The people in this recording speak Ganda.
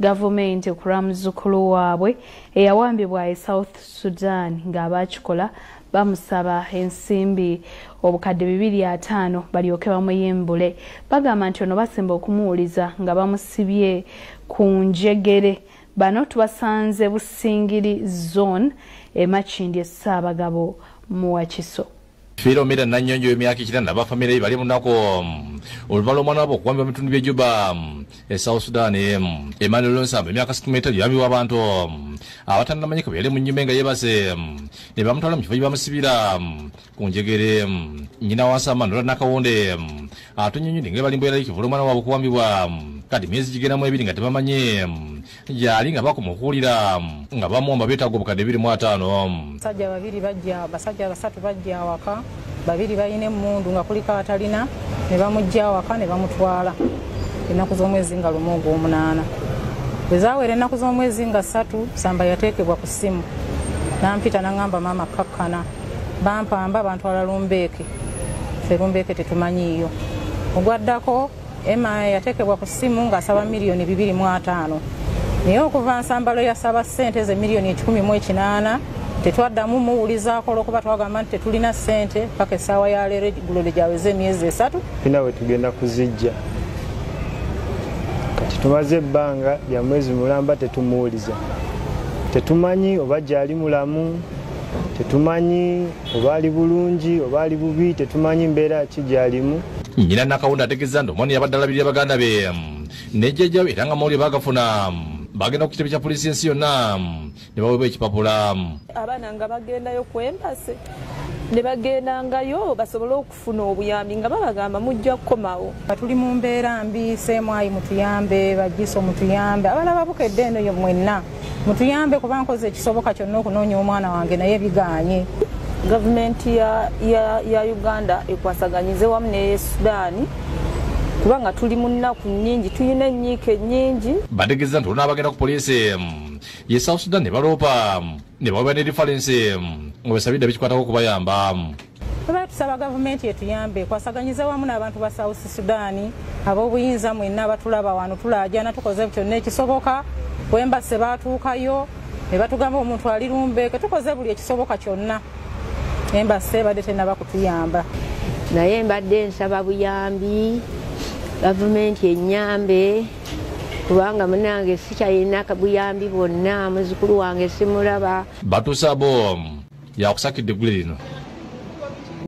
gavumenti okulwa muzzukulu waabwe eyawambibwa e south sudan ng'abakikola bamusaba ensimbi. Obukadde bibiri ataano balyoke bamuyimbule. Bagamba nti ono basemba okumuwuliza nga bamusibye ku njegere. Bano tubasanze busingiri zone emakindi essaabagabo muwakiso filomera nanyonjo emyaka ekirana bafamire ye bali munaku oluvala omwana wabo okuwambibwa mubitundu byejuba e south sudan emmanuel nsamba emyaka situmeta yambibwa abantu abatanamanyika bwe yali mu nyumba nga yebase ne bamutwala mu kifo gye bamusibira ku njegere nyina wansamba ndola nakawonde atonyonyonde nga balimbo era ekivula omwana wabo okuwambibwa kati myezi gigendamu ebiri nga tebamanye gyali nga bakoma okuwulira nga bamuwamba beetaaga obukadde biri mu ataano. Basajja babiri bajja basajja basatu bajja awaka babiri balina emmundu nga kuliko atalina ne bamugja awaka ne bamutwala. Ennaku z'omwezi nga lumu ogw'omunaana. Bwe zaawera ennaku z'omwezi nga ssatu samba yateekebwa ku ssimu. Nampita naŋŋamba maama kakkana bampamba bantwala lumbeeke. Ffe lumbeeke tetumanyiiyo. Ogwaddako ema yateekebwa ku ssimu ng'asaba miliyoni bibiri mu ataano naye okuva nsambalo yasaba ssente ze miliyoni ekikumi mu ekinaana tetwaddamu muwulizaako olwokuba twagamba nti tetulina ssente paka essaawa yaleero eggulo legyaweze emyezi esatu. Tulina bwe tugenda kuzijja. Kati tumaze ebbanga lya mwezi mulamba tetumuwuliza. Tetumanyi oba gyali mulamu tetumanyi oba ali bulungi oba ali bubi tetumanyi mbeera ki gyalimu. Nyina nakawunda ategeeza nti omwana yabadde alabirira baganda be nejjajjawe era nga mawulire bagafuna bagenda ku kitebe kya poliisi ensi yonna. Ne baweebwa ekipapula. Abaana nga bagendayo ku embase ne bagendangayo basobole okufuna obuyambi nga babagamba mujja kukomawo tuli mu mbeera mbi seemwayi mutuyambe bagiso mutuyambe abalaba bukedde eno yo mwenna. Mutuyambe kuba nkoze ekisoboka kyonna okunoonya omwana wange naye biganye gavumenti ya, ya, ya uganda ekwasaganyize wamu ne sudaani kubanga tuli mu nnaku nnyingi tulina enyiika ennyingi bategeeza nti oluna bagenda ku poliisi ye south sudan ne baloopa ne baweebwa ne referensi nga besabidde bikikwatako okubayamba tuba tusaba gavumenti etuyambe ekwasaganyize wamu n'abantu ba south sudaani ab'obuyinza mwenna abatulaba wano tulaajana tukoze kyonna ekisoboka wembase baatuukayo ne batugamba omuntu ali lumbeeke tukoze buli ekisoboka kyonna. Embase badde tenaba kutuyamba. Naye mbadde nsaba buyambi gavumenti enyambe kubanga munange sikyalina buyambi bwonna muzukulu wange simulaba. Batuuse abo yakusakidde eggule lino